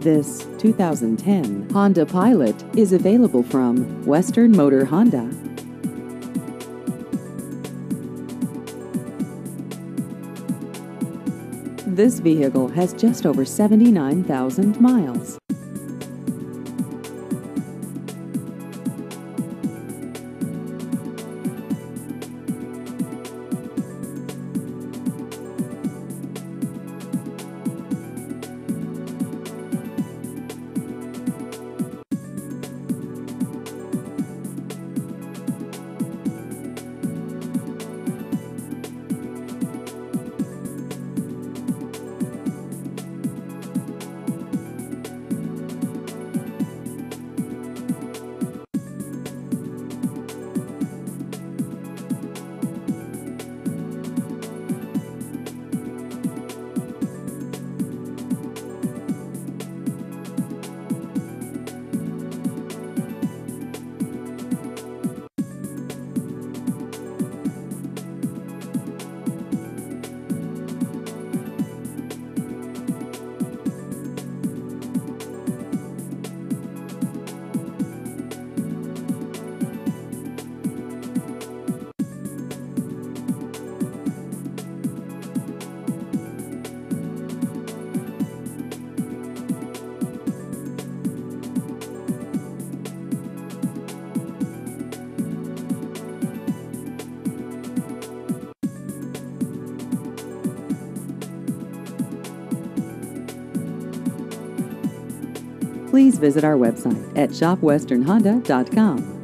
This 2010 Honda Pilot is available from Western Motor Honda. This vehicle has just over 79,000 miles. Please visit our website at shopwesternhonda.com.